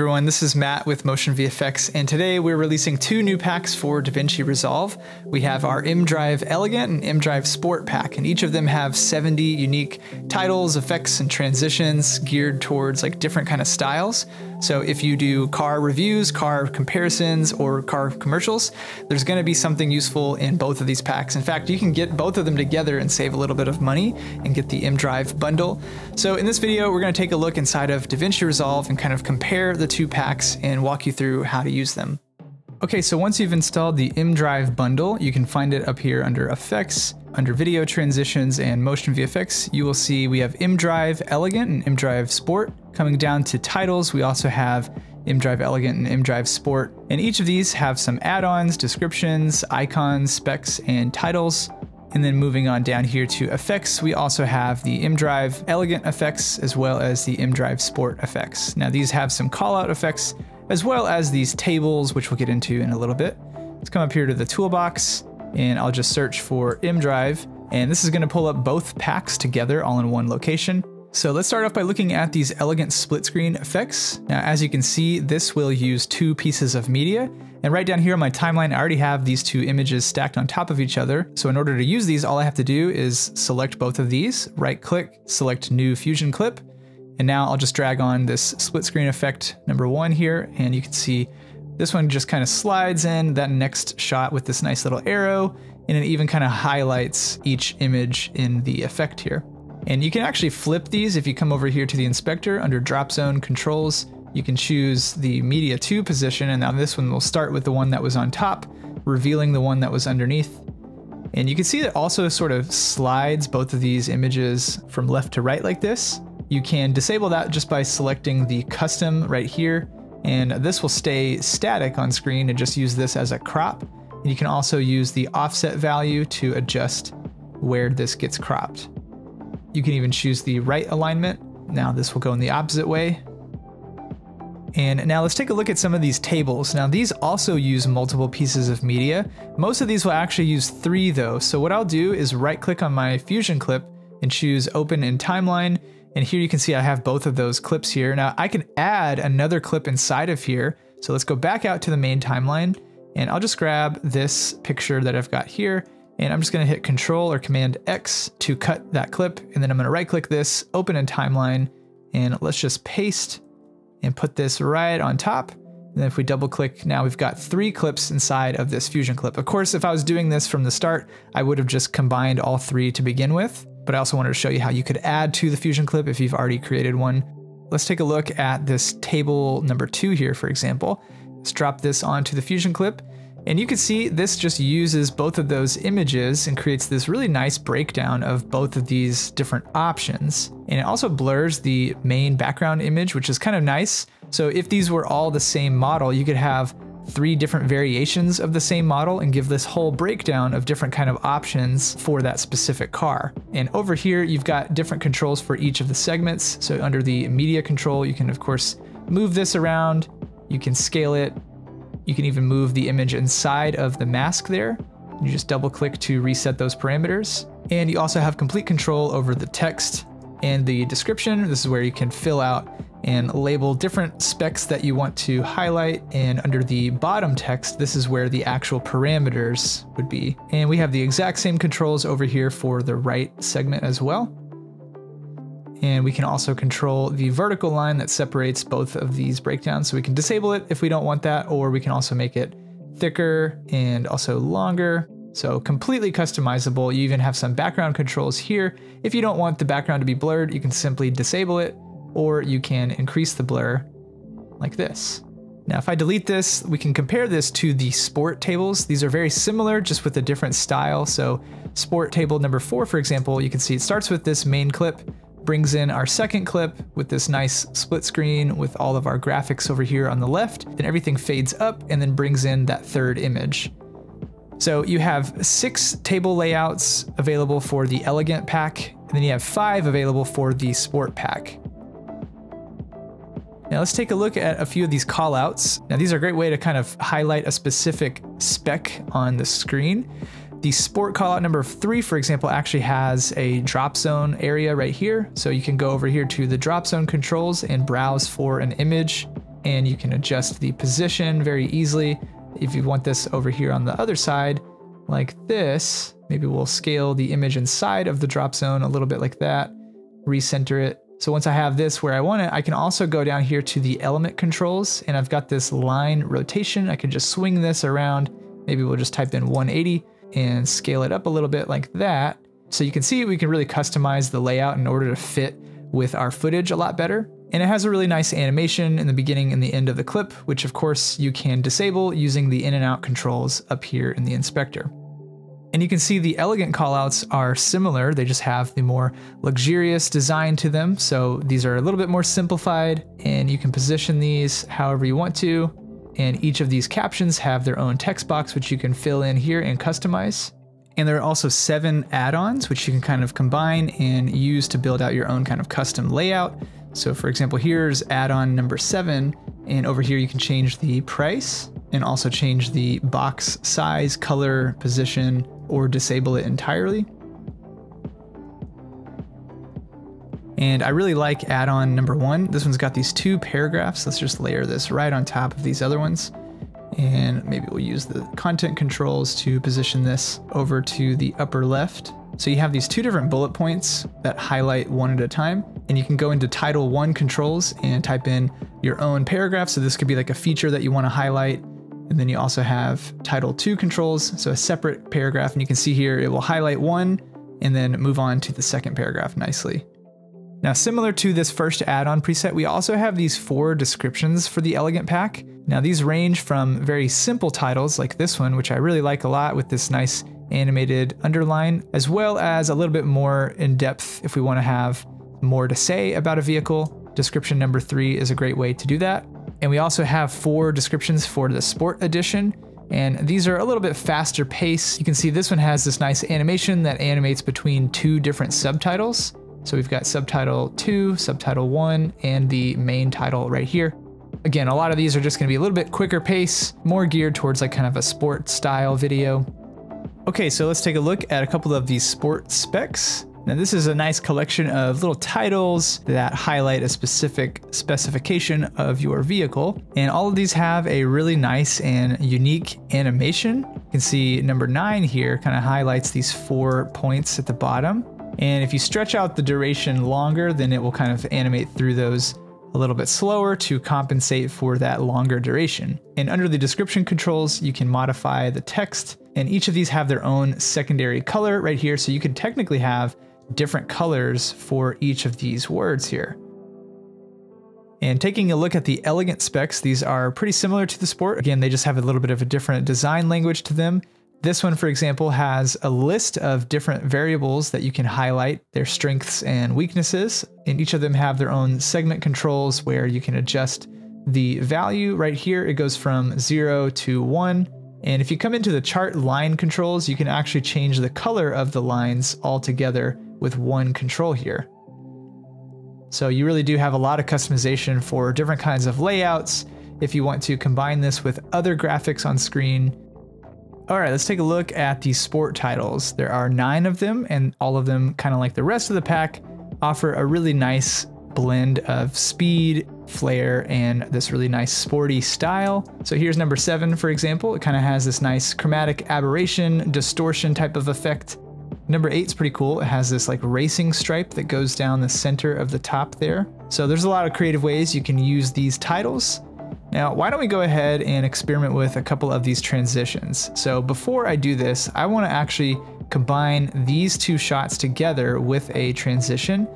Everyone, this is Matt with Motion VFX, and today we're releasing two new packs for DaVinci Resolve. We have our mDrive Elegant and mDrive Sport pack, and each of them have 70 unique titles, effects, and transitions geared towards like different kind of styles. So if you do car reviews, car comparisons, or car commercials, there's gonna be something useful in both of these packs. In fact, you can get both of them together and save a little bit of money and get the mDrive bundle. So in this video, we're gonna take a look inside of DaVinci Resolve and kind of compare the two packs and walk you through how to use them. Okay, so once you've installed the mDrive bundle, you can find it up here under Effects, under Video Transitions and Motion VFX. You will see we have mDrive Elegant and mDrive Sport. Coming down to titles, we also have mDrive Elegant and mDrive Sport. And each of these have some add-ons, descriptions, icons, specs, and titles. And then moving on down here to effects, we also have the mDrive Elegant effects as well as the mDrive Sport effects. Now these have some callout effects as well as these tables, which we'll get into in a little bit. Let's come up here to the toolbox and I'll just search for mDrive. And this is gonna pull up both packs together all in one location. So let's start off by looking at these elegant split screen effects. Now, as you can see, this will use two pieces of media. And right down here on my timeline, I already have these two images stacked on top of each other. So in order to use these, all I have to do is select both of these, right click, select new fusion clip. And now I'll just drag on this split screen effect number one here. And you can see this one just kind of slides in that next shot with this nice little arrow. And it even kind of highlights each image in the effect here. And you can actually flip these if you come over here to the inspector under drop zone controls. You can choose the media 2 position, and now this one will start with the one that was on top, revealing the one that was underneath. And you can see it also sort of slides both of these images from left to right like this. You can disable that just by selecting the custom right here, and this will stay static on screen and just use this as a crop. And you can also use the offset value to adjust where this gets cropped. You can even choose the right alignment. Now this will go in the opposite way. And now let's take a look at some of these tables. Now these also use multiple pieces of media. Most of these will actually use three though. So what I'll do is right click on my fusion clip and choose open in timeline. And here you can see I have both of those clips here. Now I can add another clip inside of here. So let's go back out to the main timeline and I'll just grab this picture that I've got here and I'm just gonna hit Control or Command X to cut that clip. And then I'm gonna right click this, open in timeline, and let's just paste and put this right on top. And then if we double click, now we've got three clips inside of this fusion clip. Of course, if I was doing this from the start, I would have just combined all three to begin with. But I also wanted to show you how you could add to the fusion clip if you've already created one. Let's take a look at this table number two here, for example. Let's drop this onto the fusion clip. And you can see this just uses both of those images and creates this really nice breakdown of both of these different options. And it also blurs the main background image, which is kind of nice. So if these were all the same model, you could have three different variations of the same model and give this whole breakdown of different kind of options for that specific car. And over here, you've got different controls for each of the segments. So under the media control, you can of course move this around, you can scale it, you can even move the image inside of the mask there. You just double click to reset those parameters. And you also have complete control over the text and the description. This is where you can fill out and label different specs that you want to highlight. And under the bottom text, this is where the actual parameters would be. And we have the exact same controls over here for the right segment as well. And we can also control the vertical line that separates both of these breakdowns. So we can disable it if we don't want that, or we can also make it thicker and also longer. So completely customizable. You even have some background controls here. If you don't want the background to be blurred, you can simply disable it, or you can increase the blur like this. Now, if I delete this, we can compare this to the sport tables. These are very similar, just with a different style. So sport table number four, for example, you can see it starts with this main clip, brings in our second clip with this nice split screen with all of our graphics over here on the left. Then everything fades up and then brings in that third image. So you have six table layouts available for the Elegant pack, and then you have five available for the Sport pack. Now let's take a look at a few of these callouts. Now these are a great way to kind of highlight a specific spec on the screen. The sport callout number three, for example, actually has a drop zone area right here. So you can go over here to the drop zone controls and browse for an image. and you can adjust the position very easily. If you want this over here on the other side, like this, maybe we'll scale the image inside of the drop zone a little bit like that, recenter it. So once I have this where I want it, I can also go down here to the element controls and I've got this line rotation. I can just swing this around. Maybe we'll just type in 180 and scale it up a little bit like that. So you can see we can really customize the layout in order to fit with our footage a lot better. And it has a really nice animation in the beginning and the end of the clip, which of course you can disable using the in and out controls up here in the inspector. And you can see the elegant callouts are similar, they just have the more luxurious design to them. So these are a little bit more simplified and you can position these however you want to. And each of these captions have their own text box, which you can fill in here and customize. And there are also seven add-ons, which you can kind of combine and use to build out your own kind of custom layout. So for example, here's add-on number seven, and over here you can change the price and also change the box size, color, position, or disable it entirely. And I really like add-on number one. This one's got these two paragraphs. Let's just layer this right on top of these other ones. And maybe we'll use the content controls to position this over to the upper left. So you have these two different bullet points that highlight one at a time, and you can go into title one controls and type in your own paragraph. So this could be like a feature that you want to highlight. And then you also have title two controls, so a separate paragraph. And you can see here it will highlight one and then move on to the second paragraph nicely. Now, similar to this first add-on preset, we also have these four descriptions for the Elegant pack. Now, these range from very simple titles like this one, which I really like a lot with this nice animated underline, as well as a little bit more in depth if we want to have more to say about a vehicle. Description number three is a great way to do that. And we also have four descriptions for the Sport Edition. And these are a little bit faster pace. You can see this one has this nice animation that animates between two different subtitles. So we've got subtitle 2, subtitle 1, and the main title right here. Again, a lot of these are just going to be a little bit quicker pace, more geared towards like kind of a sport style video. Okay, so let's take a look at a couple of these sport specs. Now this is a nice collection of little titles that highlight a specific specification of your vehicle. And all of these have a really nice and unique animation. You can see number nine here kind of highlights these four points at the bottom. And if you stretch out the duration longer, then it will kind of animate through those a little bit slower to compensate for that longer duration. And under the description controls, you can modify the text and each of these have their own secondary color right here. So you could technically have different colors for each of these words here. And taking a look at the elegant specs, these are pretty similar to the sport. Again, they just have a little bit of a different design language to them. This one, for example, has a list of different variables that you can highlight their strengths and weaknesses. And each of them have their own segment controls where you can adjust the value right here. It goes from zero to one. And if you come into the chart line controls, you can actually change the color of the lines altogether with one control here. So you really do have a lot of customization for different kinds of layouts. If you want to combine this with other graphics on screen, all right, let's take a look at the sport titles. There are nine of them, and all of them, kind of like the rest of the pack, offer a really nice blend of speed, flair, and this really nice sporty style. So here's number seven, for example. It kind of has this nice chromatic aberration, distortion type of effect. Number eight is pretty cool. It has this like racing stripe that goes down the center of the top there. So there's a lot of creative ways you can use these titles. Now, why don't we go ahead and experiment with a couple of these transitions? So before I do this, I wanna actually combine these two shots together with a transition.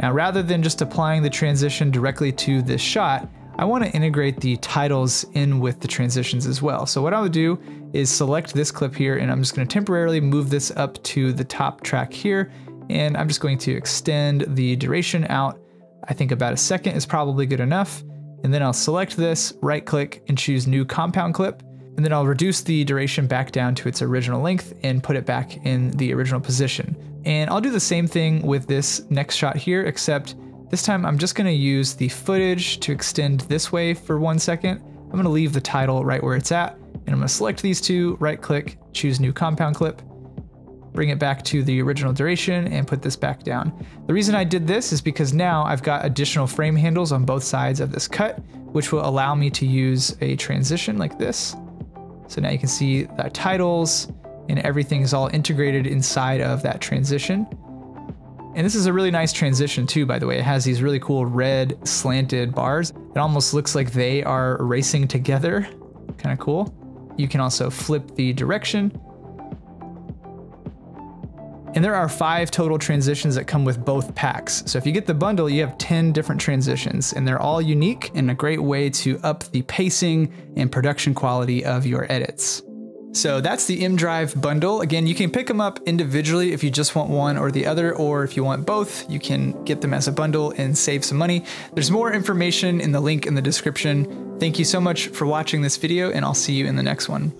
Now, rather than just applying the transition directly to this shot, I wanna integrate the titles in with the transitions as well. So what I would do is select this clip here and I'm just gonna temporarily move this up to the top track here. And I'm just going to extend the duration out. I think about a second is probably good enough. And then I'll select this, right click and choose new compound clip. And then I'll reduce the duration back down to its original length and put it back in the original position. And I'll do the same thing with this next shot here, except this time I'm just gonna use the footage to extend this way for one second. I'm gonna leave the title right where it's at, and I'm gonna select these two, right click, choose new compound clip, bring it back to the original duration and put this back down. The reason I did this is because now I've got additional frame handles on both sides of this cut, which will allow me to use a transition like this. So now you can see the titles and everything is all integrated inside of that transition. And this is a really nice transition too, by the way. It has these really cool red slanted bars. It almost looks like they are racing together. Kind of cool. You can also flip the direction. And there are five total transitions that come with both packs. So if you get the bundle, you have 10 different transitions and they're all unique and a great way to up the pacing and production quality of your edits. So that's the mDrive bundle. Again, you can pick them up individually if you just want one or the other, or if you want both, you can get them as a bundle and save some money. There's more information in the link in the description. Thank you so much for watching this video, and I'll see you in the next one.